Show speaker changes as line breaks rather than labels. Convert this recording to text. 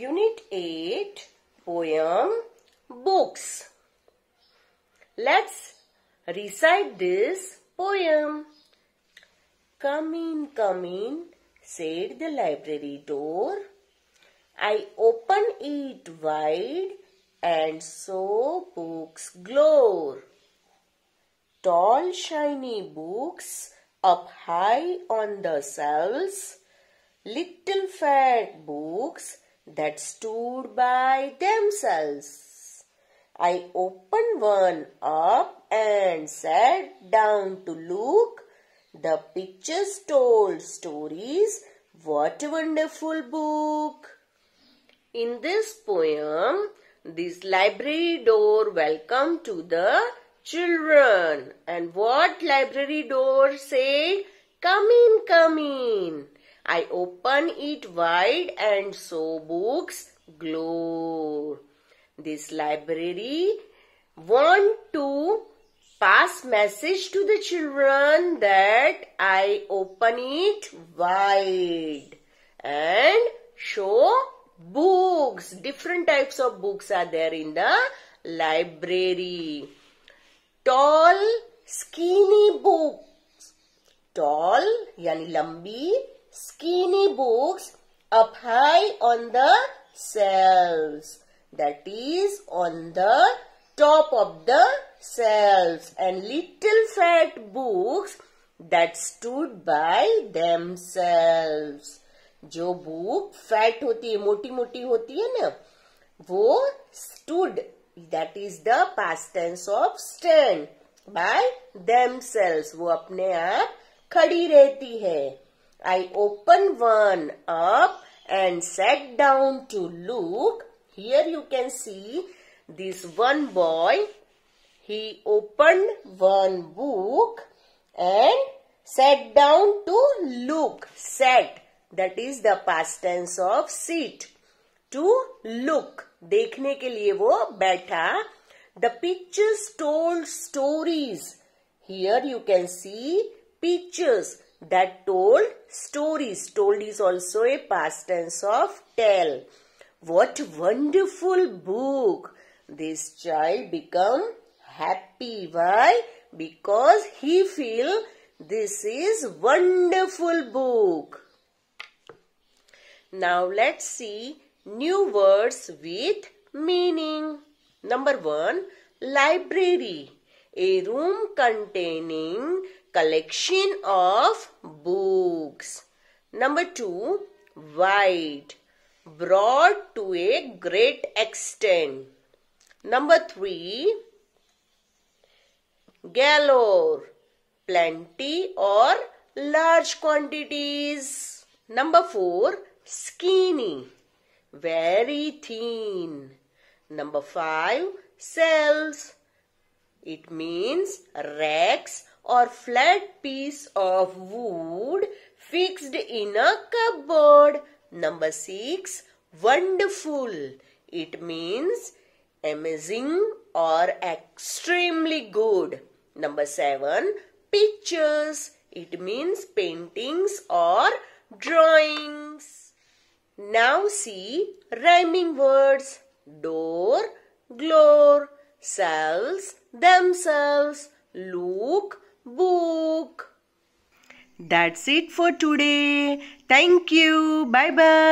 Unit 8 Poem Books. Let's recite this poem. Come in, come in, said the library door. I open it wide and so books glow. Tall shiny books up high on the shelves little fat books that stood by themselves. I opened one up and sat down to look. The pictures told stories. What a wonderful book! In this poem, this library door welcome to the children. And what library door say? Come in, come in. I open it wide and so books glow. This library want to pass message to the children that I open it wide and show books. Different types of books are there in the library. Tall, skinny books. Tall yani lambi skinny books up high on the shelves. That is on the top of the shelves and little fat books that stood by themselves. जो book fat होती है मोटी मोटी होती है ना वो stood that is the past tense of stand by themselves वो अपने आप खड़ी रहती है I opened one up and sat down to look. Here you can see this one boy. He opened one book and sat down to look. Sat. That is the past tense of sit. To look. देखने के लिए वो बैठा. The pictures told stories. Here you can see pictures that told stories. Told is also a past tense of tell. What wonderful book. This child become happy. Why? Because he feel this is wonderful book. Now let's see new words with meaning. Number one, library. A room containing collection of books. Number two, wide, broad to a great extent. Number three, galore, plenty or large quantities. Number four, skinny, very thin. Number five, cells. It means racks or flat piece of wood fixed in a cupboard. Number 6. Wonderful. It means amazing or extremely good. Number 7. Pictures. It means paintings or drawings. Now see rhyming words. Door, glow, cells, themselves, look, book. That's it for today. Thank you. Bye bye.